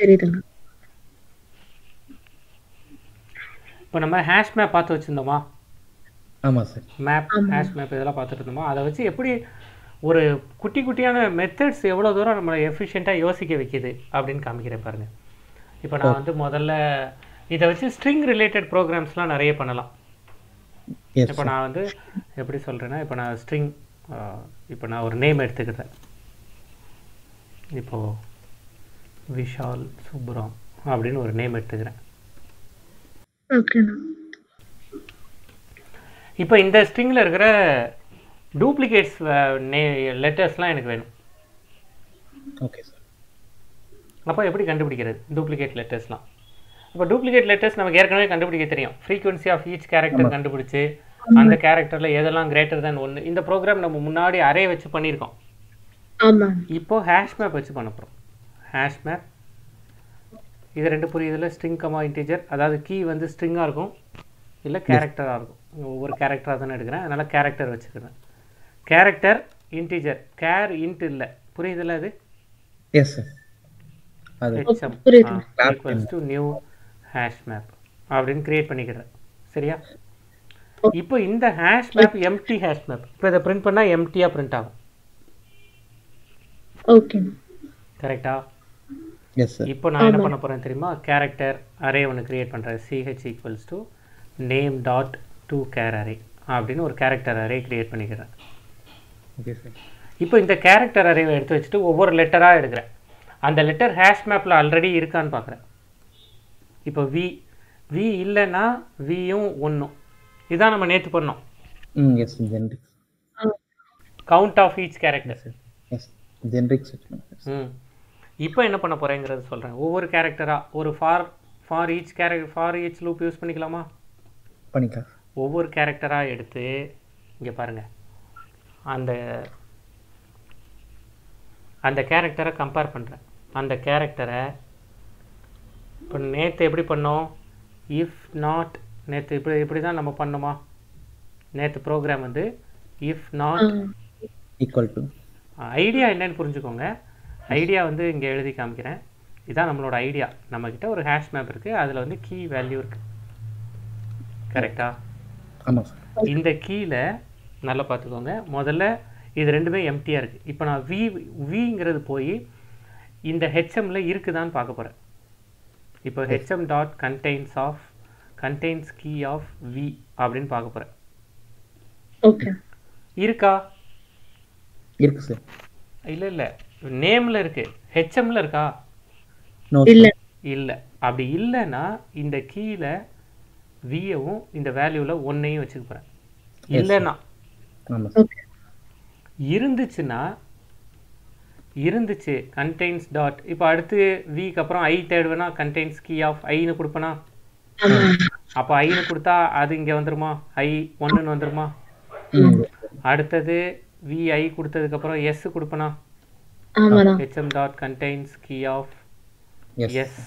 தெரியுதுங்க. இப்போ நம்ம ஹேஷ் மேப் பார்த்து வச்சுருந்தோமா? ஆமாம் சார் மேப் ஹேஷ் மேப் இதெல்லாம் பார்த்துட்டு இருந்தோமா? அதை வச்சு எப்படி ஒரு குட்டி குட்டியான மெத்தட்ஸ் எவ்வளோ தூரம் நம்மளை எஃபிஷியண்ட்டாக யோசிக்க வைக்கிது அப்படின்னு காமிக்கிறேன் பாருங்கள் இப்போ நான் வந்து முதல்ல இதை வச்சு ஸ்ட்ரிங் ரிலேட்டட் ப்ரோக்ராம்ஸ்லாம் நிறைய பண்ணலாம். எஸ் இப்போ நான் வந்து எப்படி சொல்கிறேன்னா இப்போ நான் ஸ்ட்ரிங் இப்போ நான் ஒரு நேம் எடுத்துக்கிறேன். இப்போது விஷால் சுப்ராம் அப்படின்னு ஒரு நேம் எடுத்துக்கிறேன். இப்போ இந்த ஸ்ட்ரிங்கில் இருக்கிற டூப்ளிகேட்ஸ் நே லெட்டர்ஸ்லாம் எனக்கு வேணும். ஓகே சார் அப்போ எப்படி கண்டுபிடிக்கிறது டூப்ளிகேட் லெட்டர்ஸ்லாம் அப்போ டூப்ளிகேட் லெட்டர்ஸ் நமக்கு ஏற்கனவே கண்டுபிடிக்க தெரியும். ஃப்ரீக்வன்சி ஆஃப் ஈச் கேரக்டர் கண்டுபிடிச்சு அந்த கேரக்டரில் எதெல்லாம் கிரேட்டர் than ஒன்று இந்த ப்ரோக்ராம் நம்ம முன்னாடி அரே வச்சு பண்ணியிருக்கோம். ஆமா இப்போ ஹேஷ் மேப் வச்சு பண்ண போகிறோம் ஹேஷ் மேப் இது ரெண்டு புரியுதுல ஸ்ட்ரிங் கமா இன்டீஜர் அதாவது கீ வந்து ஸ்ட்ரிங்காக இருக்கும் இல்லை கேரக்டராக இருக்கும். ஒவ்வொரு கேரக்டராக தானே எடுக்கிறேன். அதனால் கேரக்டர் வச்சுக்கிறேன். கேரக்டர் இன்டீஜர் கேர் இன்ட் இல்லை. புரியுதுல்ல அது? Yes. Equals to new hash map அப்படின்னு கிரியேட் பண்ணிக்கிறேன். சரியா? இப்போ இந்த hash map empty hash map இப்போ இதை பிரிண்ட் பண்ணால் எம்டியாக பிரிண்ட் ஆகும். ஓகேண்ணா கரெக்டா எஸ் சார் இப்போ நான் என்ன பண்ண போகிறேன் தெரியுமா? கேரக்டர் அரே ஒன்று கிரியேட் பண்ணுறேன் CH equals to name dot to char array அப்படின்னு ஒரு கேரக்டர் அரே கிரியேட் பண்ணிக்கிறேன். ஓகே சார் இப்போ இந்த கேரக்டர் அரேவை எடுத்து வச்சுட்டு ஒவ்வொரு லெட்டராக எடுக்கிறேன். அந்த லெட்டர் ஹேஷ் மேப்பில் ஆல்ரெடி இருக்கான்னு பார்க்குறேன். இப்போ வி வி இல்லைன்னா வியும் ஒன்றும் இதான் நம்ம நேற்று பண்ணோம். ம் yes generics count of each character sir yes generics வச்சுக்கோங்க ம். இப்போ என்ன பண்ண போகிறேங்கிறது சொல்கிறேன் ஒவ்வொரு கேரக்டராக ஒரு for for each character for each loop use பண்ணிக்கலாமா? பண்ணிக்கலாம். ஒவ்வொரு கேரக்டராக எடுத்து இங்கே பாருங்கள் அந்த அந்த கேரக்டரை கம்பேர் பண்ணுறேன் அந்த கேரக்டரை இப்போ நேற்று எப்படி பண்ணோம்? இஃப் நாட் நேற்று இப்படி இப்படி தான் நம்ம பண்ணோமா? நேற்று ப்ரோக்ராம் வந்து if not equal to idea என்னன்னு புரிஞ்சுக்கோங்க. ஐடியா வந்து இங்கே எழுதி காமிக்கிறேன். இதான் நம்மளோட ஐடியா நம்மக்கிட்ட ஒரு ஹேஷ் மேப் இருக்குது அதில் வந்து கீ வேல்யூ இருக்குது கரெக்டா இந்த கீழே நல்லா பார்த்துக்கோங்க. முதல்ல இது ரெண்டுமே எம்டியாக இருக்குது இப்போ நான் வி விங்கிறது போய் இந்த ஹெச்எம்ல இருக்குதான்னு பார்க்க போகிறேன் இப்போ HM dot contains of contains key of V அப்படின்னு பார்க்க போகிறேன் ஓகே இருக்கா? இருக்கு சார் இல்லை இல்லை. நேமில் இருக்குது ஹெச்எம்ல இருக்கா? இல்ல. இல்லை. அப்படி இல்லைன்னா இந்த கீழே வியவும் இந்த வேல்யூவில் ஒன்றையும் வச்சுக்க போகிறேன் இல்லைன்னா. இருந்துச்சுன்னா இருந்துச்சு. கண்டெய்ன்ஸ் டாட் இப்போ அடுத்து விக்கு அப்புறம் ஐ தேடுவேனா? கண்டெய்ன்ஸ் கீ ஆஃப் ஐன்னு கொடுப்பேனா? அப்போ ஐன்னு கொடுத்தா அது இங்கே வந்துருமா? ஐ ஒன்றுன்னு வந்துருமா? அடுத்தது வி ஐ கொடுத்ததுக்கப்புறம் எஸ் கொடுப்பேனா? ஆமாண்ணா HM dot contains key of S S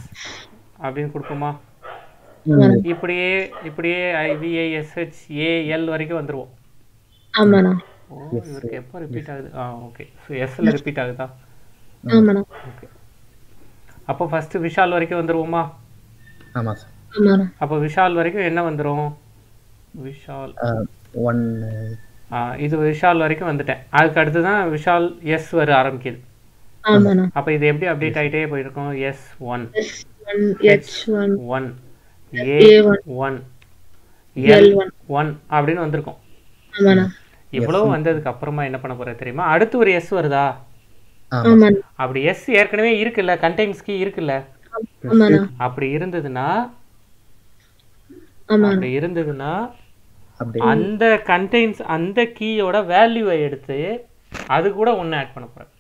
அப்படின்னு கொடுப்போமா? இப்படியே இப்படியே ஐவிஐஎஸ்ஹெச் ஏஎல் வரைக்கும் வந்துருவோம். ஆமாண்ணா ஓ இவருக்கு எப்போ ரிப்பீட் ஆகுது? ஆ ஓகே ஸோ எஸ்ல ரிப்பீட் ஆகுதா? ஆமாண்ணா ஓகே அப்போ ஃபஸ்ட்டு விஷால் வரைக்கும் வந்துருவோமா? ஆமாம் சார் அப்போ விஷால் வரைக்கும் என்ன வந்துரும்? விஷால். ஒன் இது விஷால் வரைக்கும் வந்துட்டேன். அதுக்கு அடுத்து தான் விஷால் எஸ் வர ஆரம்பிக்குது. அப்போ இது எப்படி அப்டேட் ஆகிட்டே போயிருக்கும்? S one H one one A A1, one L one அப்படின்னு வந்திருக்கும். இவ்வளவு வந்ததுக்கு அப்புறமா என்ன பண்ண போற தெரியுமா? அடுத்து ஒரு எஸ் வருதா? அப்படி எஸ் ஏற்கனவே இருக்குல்ல கண்டெய்ன்ஸ் கீ இருக்குல்ல? அப்படி இருந்ததுன்னா அப்படி இருந்ததுன்னா அந்த கண்டெய்ன்ஸ் அந்த கீயோட வேல்யூவை எடுத்து அது கூட ஒன்று ஆட் பண்ண போகிறேன்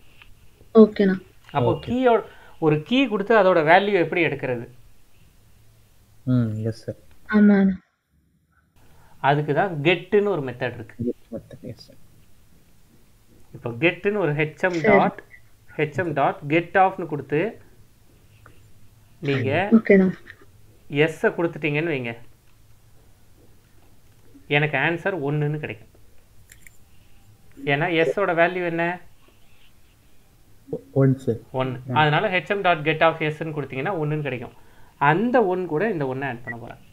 ஓகேண்ணா. அப்போ கீயோட ஒரு கீ கொடுத்து அதோட வேல்யூ எப்படி எடுக்கிறது? ம் எஸ் சார் ஆமாண்ணா. அதுக்கு தான் கெட்டுன்னு ஒரு மெத்தட் இருக்கு. இப்போ கெட்டுன்னு ஒரு HM dot HM dot get ஆஃப்னு கொடுத்து நீங்கள் எஸ்ஸை கொடுத்துட்டீங்கன்னு வைங்க. எனக்கு ஆன்சர் ஒன்றுன்னு கிடைக்கும். ஏன்னா எஸ்ஸோட வேல்யூ என்ன? ஒன் அதனால H M dot get of எஸ்ன்னு கொடுத்தீங்கன்னா ஒன்றுன்னு கிடைக்கும். அந்த ஒன் கூட இந்த ஒன்றை ஆட் பண்ண போகிறேன்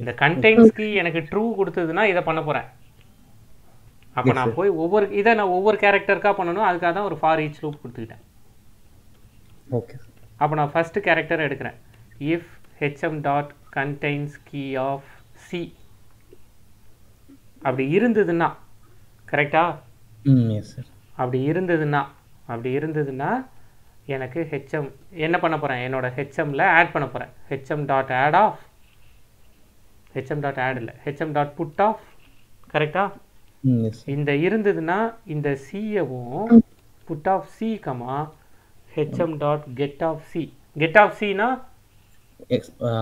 இந்த கண்டெய்ன்ஸ்க்கு எனக்கு ட்ரூ கொடுத்ததுன்னா இதை பண்ண போகிறேன் அப்போ நான் போய் ஒவ்வொரு இதை நான் ஒவ்வொரு கேரக்டருக்காக பண்ணணும். அதுக்காக தான் ஒரு ஃபார் ஈச் லூப் கொடுத்துக்கிட்டேன். ஓகே அப்போ நான் ஃபஸ்ட்டு கேரக்டர் எடுக்கிறேன். If HM dot contains key of C அப்படி இருந்ததுன்னா கரெக்டா சார் அப்படி இருந்ததுன்னா அப்படி இருந்ததுன்னா எனக்கு ஹெச்எம் என்ன பண்ண போகிறேன் என்னோட ஹெச்எம்ல ஆட் பண்ண போகிறேன் HM dot add of HM dot add இல்லை. ஹெச்எம் டாட் புட் ஆஃப் கரெக்டா ம் எஸ் இந்த இருந்ததுன்னா இந்த சியவும் put of C comma HM dot get of C get of சினா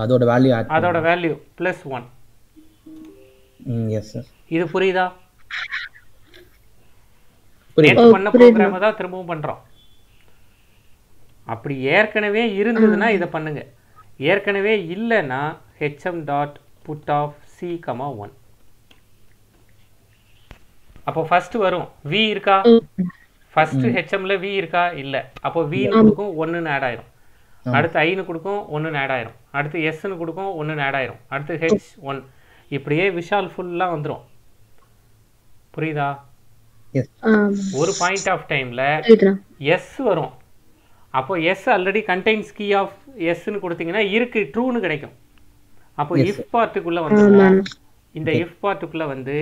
அதோட வேல்யூ அதோட value plus one hmm yes sir இது புரியுது? நேற்று பண்ண ப்ரோக்ராமை தான் திரும்பவும் பண்ணுறோம் அப்படி ஏற்கனவே இருந்ததுன்னா இதை பண்ணுங்க. ஏற்கனவே இல்லைன்னா HM dot put of C comma one அப்போ ஃபர்ஸ்ட் வரும். வி இருக்கா? ஃபர்ஸ்ட் ஹெச்எம்ல வி இருக்கா? இல்லை. அப்போ வின்னு கொடுக்கும் ஒன்றுன்னு ஆட் ஆயிரும். அடுத்து ஐன்னு கொடுக்கும் ஒன்றுன்னு ஆட் ஆயிரும். அடுத்து எஸ்ன்னு கொடுக்கும் ஒன்றுன்னு ஆட் ஆயிரும். அடுத்து ஹெச் ஒன் இப்படியே விஷால் ஃபுல்லாக வந்துடும் புரியுதா? ஒரு பாயிண்ட் ஆஃப் டைமில் எஸ் வரும். அப்போ S already contains key of எஸ்ன்னு கொடுத்தீங்கன்னா இருக்கு ட்ரூன்னு கிடைக்கும். அப்போ இஃப் பார்ட்டுக்குள்ளே வந்துடும் இந்த இஃப் பார்ட்டுக்குள்ளே வந்து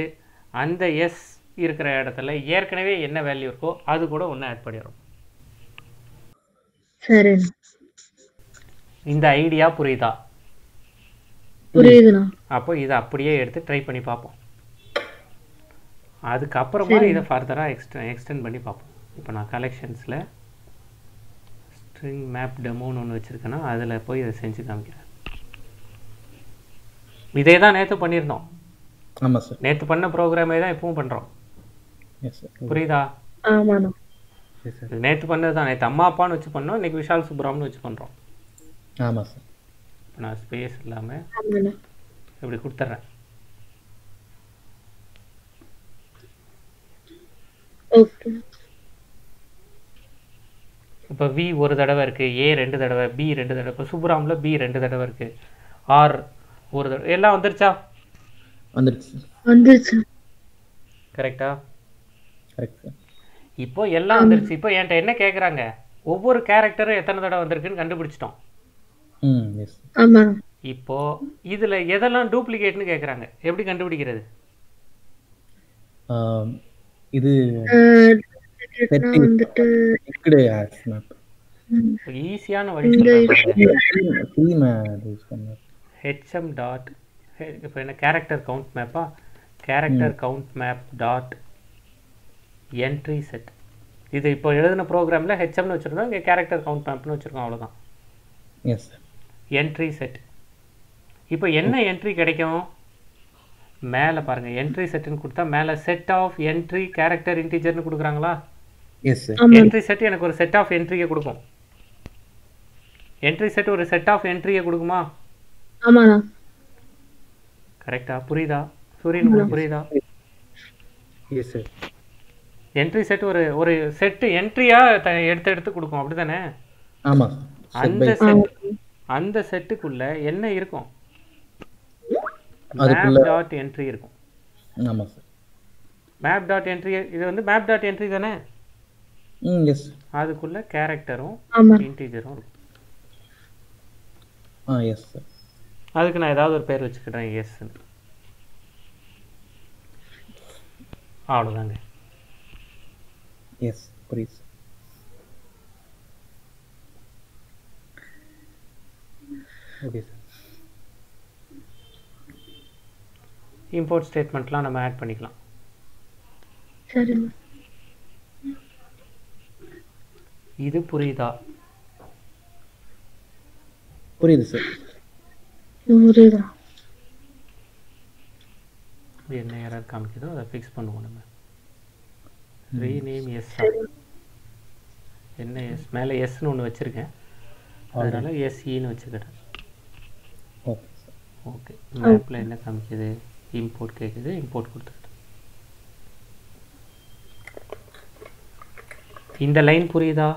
அந்த எஸ் இருக்கிற இடத்துல ஏற்கனவே என்ன வேல்யூ இருக்கோ அது கூட ஒன்று ஆட் பண்ணிடும் இந்த ஐடியா புரியுதா? புரியுதுண்ணா. அப்போ இதை அப்படியே எடுத்து ட்ரை பண்ணி பார்ப்போம். அதுக்கப்புறமா இதை ஃபர்தராக எக்ஸ்டென் எக்ஸ்டெண்ட் பண்ணி பார்ப்போம். இப்போ நான் கலெக்ஷன்ஸில் ஸ்ட்ரிங் மேப் டெமோன்னு ஒன்று வச்சுருக்கேன்னா அதில் போய் இதை செஞ்சு காமிக்கிறேன். இதே தான் நேற்று பண்ணியிருந்தோம். ஆமாம் சார். நேற்று பண்ண ப்ரோக்ராமே தான் இப்பவும் பண்ணுறோம் எஸ் சார் புரியுதா? நேற்று பண்ணது தான். நேற்று அம்மா அப்பான்னு வச்சு பண்ணோம். இன்னைக்கு விஷால் சுப்ராம்னு வச்சு பண்ணுறோம் ஆமாம் சார். இப்போ நான் ஸ்பேஸ் இல்லாமல் இப்படி கொடுத்துட்றேன். இப்போ வி ஒரு தடவை இருக்குது ஏ ரெண்டு தடவை பி ரெண்டு தடவை. இப்போ சுப்ராமில் பி ரெண்டு தடவை இருக்குது ஆர் ஒரு தடவை. எல்லாம் வந்துருச்சா? வந்துருச்சு. கரெக்டா இப்போ எல்லாம் வந்துருச்சு. இப்போ என்கிட்ட என்ன கேட்குறாங்க ஒவ்வொரு கேரக்டரும் எத்தனை தடவை வந்திருக்குன்னு கண்டுபிடிச்சிட்டோம். ம் எஸ் ஆமாண்ணா இப்போ இதில் எதெல்லாம் டூப்ளிகேட்னு கேட்குறாங்க எப்படி கண்டுபிடிக்கிறது? இது ஈஸியான வழி ஹெச்எம் டாட் இப்போ என்ன character count மேப்பா character count map dot entry set இது இப்போ எழுதின ப்ரோக்ராமில் ஹெச்எம்னு வச்சுருந்தோம் இங்கே கேரக்டர் கவுண்ட் மேப்னு வச்சுருக்கோம் அவ்வளோதான் எஸ் என்ட்ரி செட் இப்போ என்ன என்ட்ரி கிடைக்கும்? மேலே பாருங்கள் என்ட்ரி செட்டுன்னு கொடுத்தா மேலே செட் ஆஃப் என்ட்ரி கேரக்டர் இன்டீஜர்னு கொடுக்குறாங்களா? எஸ் சார் ஆமா என்ட்ரி செட் எனக்கு ஒரு செட் ஆஃப் என்ட்ரியை கொடுக்கும். என்ட்ரி செட் ஒரு செட் ஆஃப் என்ட்ரியை கொடுக்குமா? ஆமாண்ணா கரெக்டா புரியுதா? சூரியன் உங்களுக்கு புரியுதா? எஸ் சார் என்ட்ரி செட் ஒரு ஒரு செட்டு என்ட்ரியா எடுத்து எடுத்து கொடுக்கும். அப்படிதானே சார் அந்த செட் அந்த செட்டுக்குள்ள என்ன இருக்கும்? அதுக்குள்ள- மேப் டாட் என்ட்ரி இருக்கும். ஆமாம் சார் மேப் டாட் என்ட்ரி இது வந்து மேப் டாட் என்ட்ரி தானே? ம் எஸ் அதுக்குள்ள கேரக்டரும் இன்டீஜரும் ஆ எஸ் சார் அதுக்கு நான் ஏதாவது ஒரு பேர் வச்சுக்கிறேன் எஸ் அவ்வளோதாங்க எஸ் புரியுது ஓகே சார் இம்போர்ட் ஸ்டேட்மெண்ட்லாம் நம்ம ஆட் பண்ணிக்கலாம். இது புரியுதா? புரியுது சார் புரியுதா? இது என்ன எரர் காமிக்குதோ அதை ஃபிக்ஸ் பண்ணுவோம் நம்ம. ரீநேம் எஸ் என்ன எஸ் மேலே எஸ்னு ஒன்று வச்சுருக்கேன். அதனால எஸ்இன்னு வச்சுக்கிறேன். ஓகே மேப்பில் என்ன காமிக்குது? இம்போர்ட் கேட்குது இம்போர்ட் கொடுத்துக்கிட்டேன் இந்த லைன் புரியுதா?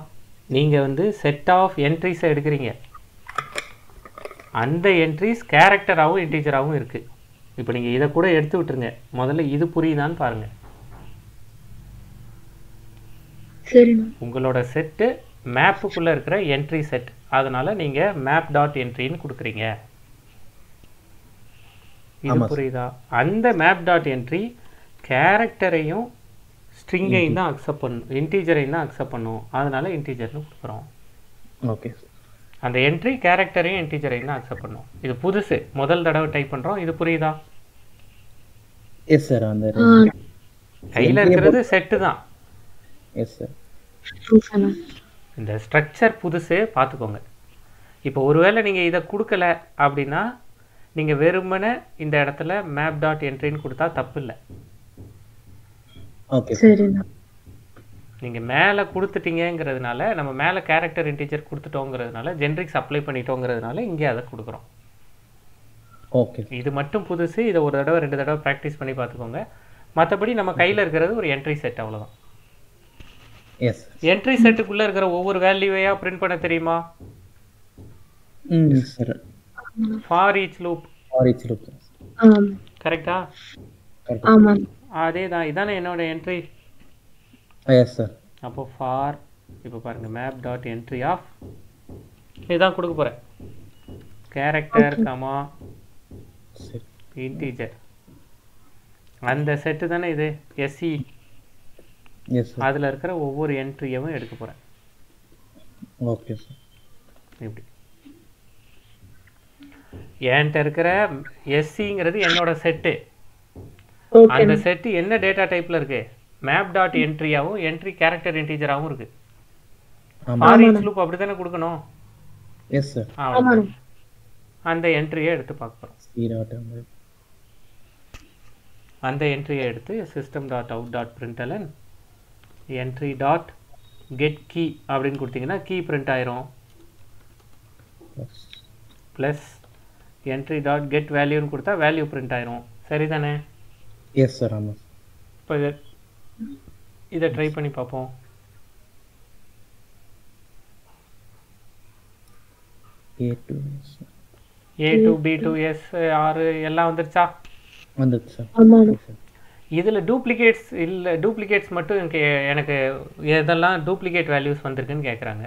நீங்கள் வந்து செட் ஆஃப் என்ட்ரிஸை எடுக்கிறீங்க. அந்த என்ட்ரிஸ் கேரக்டராகவும் இன்டீஜராகவும் இருக்குது இப்போ நீங்கள் இதை கூட எடுத்து விட்டுருங்க. முதல்ல இது புரியுதான்னு பாருங்கள் உங்களோட செட்டு மேப்புக்குள்ளே இருக்கிற என்ட்ரி செட் அதனால் நீங்கள் மேப் டாட் என்ட்ரின்னு கொடுக்குறீங்க. இது. புரியுதா? அந்த மேப் டாட் என்ட்ரி கேரக்டரையும் ஸ்ட்ரிங்கையும் தான் அக்செப்ட் பண்ணும். இன்டீஜரையும் தான் அக்செப்ட் பண்ணும். அதனால இன்டீஜர்னு கொடுக்குறோம். ஓகே அந்த என்ட்ரி கேரக்டரையும் இன்டீஜரையும் தான் அக்செப்ட் பண்ணும். இது புதுசு. முதல் தடவை டைப் பண்ணுறோம் இது புரியுதா? எஸ் சார் அந்த கையில் இருக்கிறது செட்டு தான். எஸ் சார் இந்த ஸ்ட்ரக்சர் புதுசு. பார்த்துக்கோங்க. இப்போ ஒருவேளை நீங்கள் இதை கொடுக்கல அப்படின்னா நீங்கள் வெறுமனே இந்த இடத்துல மேப் டாட் என்ட்ரின்னு கொடுத்தா தப்பு இல்லை. ஓகே நீங்கள் மேலே கொடுத்துட்டீங்கங்கிறதுனால நம்ம மேலே கேரக்டர் இன்டீஜர் கொடுத்துட்டோங்கிறதுனால ஜென்ரிக்ஸ் அப்ளை பண்ணிட்டோங்கிறதுனால இங்கே அதை கொடுக்குறோம். ஓகே இது மட்டும் புதுசு இதை ஒரு தடவை ரெண்டு தடவை ப்ராக்டிஸ் பண்ணி பார்த்துக்கோங்க. மற்றபடி நம்ம கையில் இருக்கிறது ஒரு என்ட்ரி செட் அவ்வளோதான் எஸ் என்ட்ரி செட்டுக்குள்ளே இருக்கிற ஒவ்வொரு வேல்யூவையாக பிரிண்ட் பண்ண தெரியுமா? ம் sir for each loop for each loop ஆமாம் கரெக்டா கரெக்ட் ஆமாம். அதே தான் இதானே என்னோட என்ட்ரி எஸ் சார் அப்போ ஃபார் இப்போ பாருங்கள் மேப் டாட் என்ட்ரி ஆஃப் இதுதான் கொடுக்க போகிறேன் கேரக்டர் கமா இன்டீஜர் அந்த செட்டு தானே இது? எஸ்சி எஸ் சார் அதில் இருக்கிற ஒவ்வொரு என்ட்ரியவும் எடுக்க போகிறேன் ஓகே சார் இப்படி. என்கிட்ட இருக்கிற எஸ்சிங்கிறது என்னோட செட்டு அந்த செட்டு என்ன டேட்டா டைப்பில் இருக்கு? மேப் டாட் என்ட்ரியாகவும் என்ட்ரி கேரக்டர் இன்டீஜராகவும் இருக்கு. ஃபார் ஈச் லூப் அப்படி தானே கொடுக்கணும்? எஸ் சார் அந்த என்ட்ரியை எடுத்து பார்க்க போகிறோம் சி டாட் அந்த அந்த என்ட்ரியை எடுத்து system dot out dot println entry dot get key அப்படின்னு கொடுத்தீங்கன்னா கீ பிரிண்ட் ஆயிரும். ப்ளஸ் என்ட்ரி டாட் கெட் வேல்யூன்னு கொடுத்தா வேல்யூ பிரிண்ட் ஆயிரும். சரிதானே? எஸ் சார் ஆமாம் இப்போ இதை இதை ட்ரை பண்ணி பார்ப்போம் A two A two B two S ஆறு எல்லாம் வந்துருச்சா? வந்துச்சு சார் ஆமாம். இதில் டூப்ளிகேட்ஸ் இல்லை டூப்ளிகேட்ஸ் மட்டும் எனக்கு எனக்கு எதெல்லாம் டூப்ளிகேட் வேல்யூஸ் வந்திருக்குன்னு கேட்குறாங்க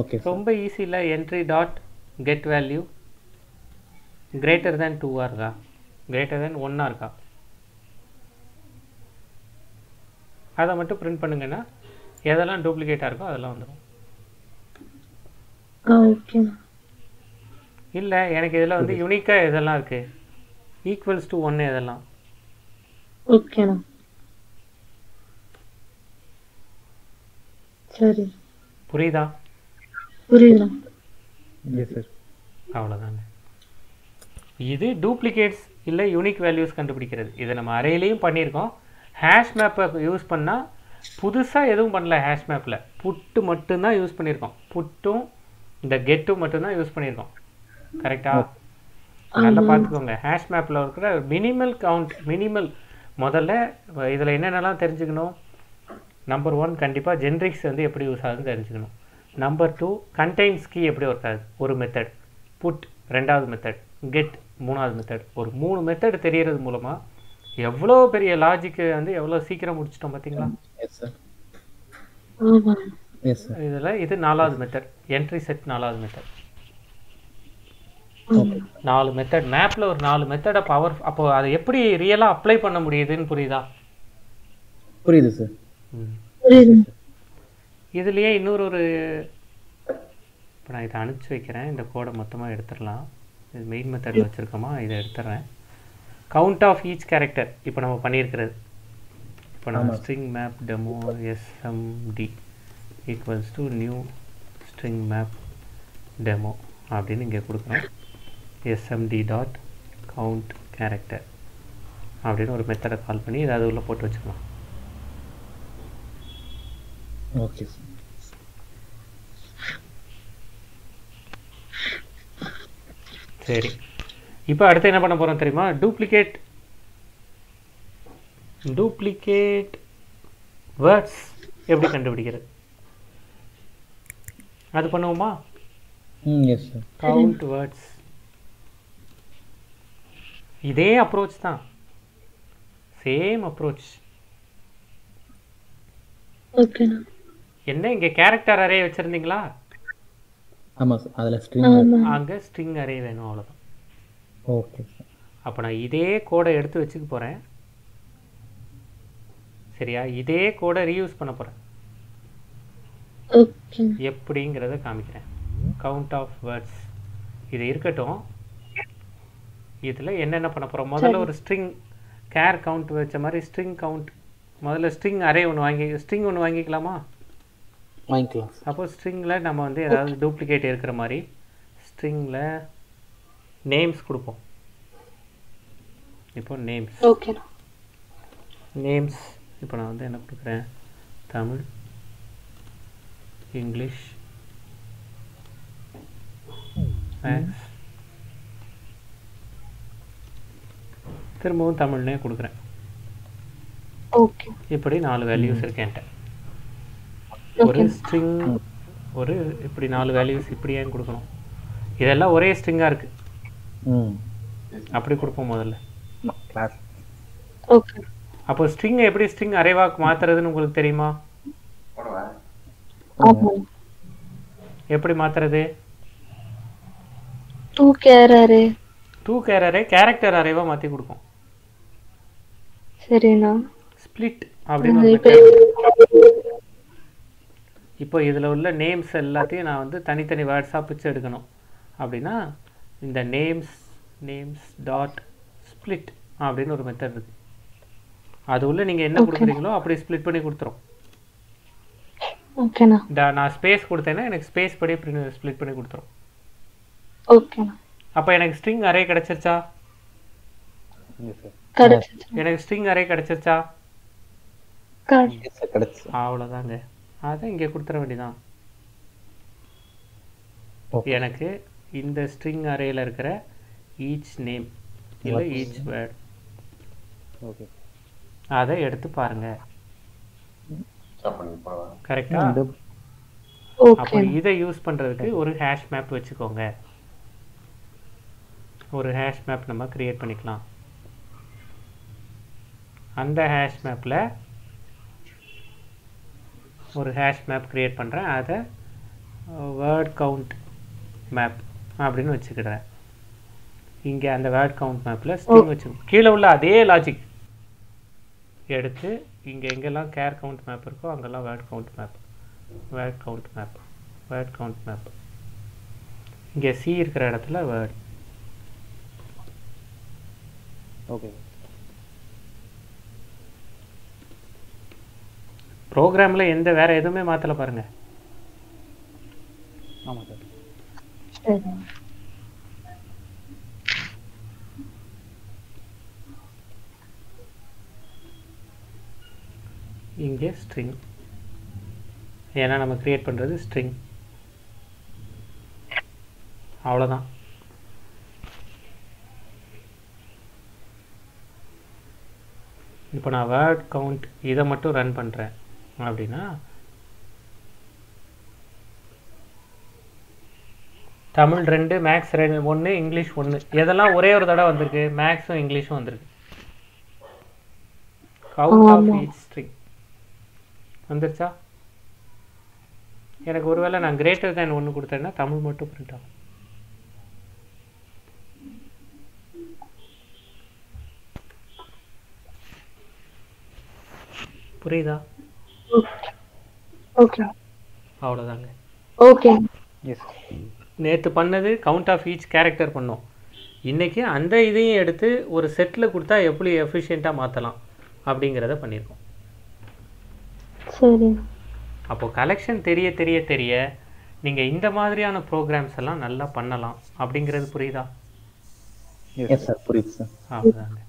ஓகே ரொம்ப ஈஸியில் entry dot get value greater than டூவாக இருக்கா கிரேட்டர் தேன் ஒன்னாக இருக்கா அதை மட்டும் பிரிண்ட் பண்ணுங்கன்னா எதெல்லாம் டூப்ளிகேட்டாக இருக்கோ அதெல்லாம் வந்துடும் இல்லை எனக்கு இதில் வந்து யூனிக்காக இதெல்லாம் இருக்குது ஈக்குவல்ஸ் டு ஒன்று இதெல்லாம் ஓகேண்ணா சரி. புரியுதா? புரியுதுண்ணா எஸ் சார் அவ்வளோதாங்க இது டூப்ளிகேட்ஸ் இல்லை யூனிக் வேல்யூஸ் கண்டுபிடிக்கிறது. இதை நம்ம அறையிலையும் பண்ணியிருக்கோம். ஹேஷ் மேப்பை யூஸ் பண்ணால் புதுசாக எதுவும் பண்ணல ஹேஷ் மேப்பில் புட்டு மட்டும்தான் யூஸ் பண்ணியிருக்கோம். புட்டும் இந்த கெட்டும் மட்டும்தான் யூஸ் பண்ணியிருக்கோம். கரெக்டா நல்லா பார்த்துக்கோங்க. ஹேஷ் மேப்பில் இருக்கிற மினிமல் கவுண்ட் மினிமல் முதல்ல இதில் என்னென்னலாம் தெரிஞ்சுக்கணும்? நம்பர் ஒன் கண்டிப்பாக ஜென்ரிக்ஸ் வந்து எப்படி யூஸ் ஆகுதுன்னு தெரிஞ்சுக்கணும். நம்பர் டூ கண்டெய்ன்ஸ் கீ எப்படி ஒர்க் ஆகுது? ஒரு மெத்தட் புட் ரெண்டாவது மெத்தட் கெட் மூணாவது மெத்தட் ஒரு மூணு மெத்தட் தெரியறது மூலமாக எவ்வளோ பெரிய லாஜிக்கு வந்து எவ்வளோ சீக்கிரம் முடிச்சிட்டோம் பார்த்தீங்களா இதில் இது நாலாவது மெத்தட் என்ட்ரி செட் நாலாவது மெத்தட் நாலு மெத்தட் மேப்பில் ஒரு நாலு மெத்தடை பவர் அப்போ அதை எப்படி ரியலாக அப்ளை பண்ண முடியுதுன்னு புரியுதா? புரியுது சார் இதுலேயே இன்னொரு ஒரு இப்போ நான் இதை அனுப்பிச்சி வைக்கிறேன். இந்த கோடை மொத்தமாக எடுத்துடலாம். இது மெயின் மெத்தடில் வச்சுருக்கோமா இதை எடுத்துடுறேன் கவுண்ட் ஆஃப் ஈச் கேரக்டர் இப்போ நம்ம பண்ணியிருக்கிறது. இப்போ நம்ம. String map demo SMD equals to new string map demo அப்படின்னு இங்கே கொடுக்குறோம் எஸ்எம்டி டாட் கவுண்ட் கேரக்டர் அப்படின்னு ஒரு மெத்தடை கால் பண்ணி இதை அது உள்ளே போட்டு வச்சுக்கலாம் ஓகே சார். இப்போ அடுத்து என்ன பண்ண போகிறோம் தெரியுமா? டூப்ளிகேட் டூப்ளிகேட் வேர்ட்ஸ் எப்படி கண்டுபிடிக்கிறது? அது பண்ணுவோமா? Hmm yes sir count words இதே அப்ரோச் தான். சேம் அப்ரோச் என்ன இங்கே கேரக்டர் அரே வச்சுருந்தீங்களா? ஆமாம் சார் அதில் ஸ்ட்ரிங் ஆமா. அங்கே ஸ்ட்ரிங் அரே வேணும் அவ்வளோதான் ஓகே அப்போ நான் இதே கோடை எடுத்து வச்சுக்க போகிறேன் சரியா? இதே கோடை ரீயூஸ் பண்ண போகிறேன் எப்படிங்கிறத காமிக்கிறேன். கவுண்ட் ஆஃப் வேர்ட்ஸ் இது இருக்கட்டும். இதில் என்னென்ன பண்ண போகிறோம் முதல்ல ஒரு ஸ்ட்ரிங் கேர் கவுண்ட் வச்ச மாதிரி ஸ்ட்ரிங் கவுண்ட் முதல்ல ஸ்ட்ரிங் அரே ஒன்று வாங்கி ஸ்ட்ரிங் ஒன்று வாங்கிக்கலாமா? வாங்கிக்கலாம் அப்போ ஸ்ட்ரிங்கில் நம்ம வந்து ஏதாவது டூப்ளிகேட் இருக்கிற மாதிரி ஸ்ட்ரிங்கில் நேம்ஸ் கொடுப்போம். இப்போ நேம்ஸ் ஓகேண்ணா நேம்ஸ் இப்போ நான் வந்து என்ன கொடுக்குறேன்? தமிழ் இங்கிலீஷ் மேக்ஸ் திரும்பவும் தமிழ்னே கொடுக்குறேன். ஓகே இப்படி நாலு வேல்யூஸ் இருக்கு என்கிட்ட. ஒரு ஸ்ட்ரிங் ஒரு இப்படி நாலு வேல்யூஸ் இப்படி ஏன் கொடுக்கணும்? இதெல்லாம் ஒரே ஸ்ட்ரிங்காக இருக்கு. ம். அப்படி கொடுப்போம் முதல்ல. கிளாஸ் ஓகே அப்போ ஸ்ட்ரிங்கை எப்படி ஸ்ட்ரிங் அரைவாக்கு மாத்துறதுன்னு உங்களுக்கு தெரியுமா? எப்படி மாத்துறது? டூ கேரரு டூ கேர் அரே கேரக்டர் அரேவாக மாற்றி கொடுக்கும் சரிண்ணா. ஸ்ப்ளிட் அப்படின்னு இப்போ இதில் உள்ள நேம்ஸ் எல்லாத்தையும் நான் வந்து தனித்தனி வேர்ட்ஸாக பிச்சு எடுக்கணும். அப்படின்னா இந்த நேம்ஸ் நேம்ஸ் டாட் ஸ்ப்ளிட் அப்படின்னு ஒரு மெத்தட் இருக்கு. அது உள்ள நீங்கள் என்ன. கொடுக்குறீங்களோ அப்படி ஸ்ப்ளிட் பண்ணி கொடுத்துரும். ஓகேண்ணா நான் ஸ்பேஸ் கொடுத்தேன்னா எனக்கு ஸ்பேஸ் படி ஸ்ப்ளிட் பண்ணி கொடுத்துரும். ஓகேண்ணா அப்போ எனக்கு ஸ்ட்ரிங் அரே கிடச்சிருச்சா? எஸ் சார் கிடைச்சிச்சு எனக்கு ஸ்ட்ரிங் அரே கிடச்சிருச்சா? அவ்வளோதாங்க அதை இங்கே கொடுத்துற வேண்டியதான் ஓகே எனக்கு இந்த ஸ்ட்ரிங் அரேல இருக்கிற ஈச் நேம் இல்லை Okay. ஈச் வேர்ட் ஓகே அதை எடுத்து பாருங்க. கரெக்டா அப்போ ஓகே இதை யூஸ் பண்ணுறதுக்கு ஒரு ஹேஷ் மேப் வச்சுக்கோங்க. ஒரு ஹேஷ் மேப் நம்ம கிரியேட் பண்ணிக்கலாம். அந்த ஹேஷ் மேப்பில் ஒரு ஹேஷ் மேப் கிரியேட் பண்ணுறேன் அதை வேர்ட் கவுண்ட் மேப் அப்படின்னு வச்சுக்கிடுறேன் இங்கே அந்த வேர்ட் கவுண்ட் மேப்பில் ஸ்ட்ரிங் வச்சு கீழே உள்ள அதே லாஜிக் எடுத்து இங்கே எங்கெல்லாம் கேர் கவுண்ட் மேப் இருக்கோ அங்கெல்லாம் word count map word count map word count map இங்கே சி இருக்கிற இடத்துல வேர்ட் ஓகே ப்ரோக்ராமில் எந்த வேற எதுவுமே மாற்றலை பாருங்க. ஆமாம் சார். இங்கே ஸ்ட்ரிங் ஏன்னா நம்ம கிரியேட் பண்ணுறது ஸ்ட்ரிங் அவ்வளோதான் இப்போ நான் வேர்ட் கவுண்ட் இதை மட்டும் ரன் பண்ணுறேன் அப்படின்னா தமிழ் ரெண்டு மேக்ஸ் ரெண்டு ஒன்று இங்கிலீஷ் ஒன்று இதெல்லாம் ஒரே ஒரு தடவை வந்திருக்கு மேக்ஸும் இங்கிலீஷும் வந்திருக்கு. கவுண்ட் ஆஃப் ஸ்ட்ரிங் வந்துருச்சா? எனக்கு ஒருவேளை நான் கிரேட்டர் தேன் ஒன்று கொடுத்தேன்னா தமிழ் மட்டும் பிரிண்ட் ஆகும். புரியுதா? ஓகே அவ்வளோதாங்க ஓகே எஸ் நேற்று பண்ணது கவுண்ட் ஆஃப் ஈச் கேரக்டர் பண்ணோம். இன்றைக்கி அந்த இதையும் எடுத்து ஒரு செட்டில் கொடுத்தா எப்படி எஃபிஷியண்ட்டாக மாற்றலாம் அப்படிங்கிறத பண்ணியிருக்கோம் சரிண்ணா அப்போ கலெக்ஷன் தெரிய தெரிய தெரிய நீங்கள் இந்த மாதிரியான ப்ரோக்ராம்ஸ் எல்லாம் நல்லா பண்ணலாம் அப்படிங்கிறது புரியுதா? எஸ் சார் புரியுது சார் அவ்வளோதாங்க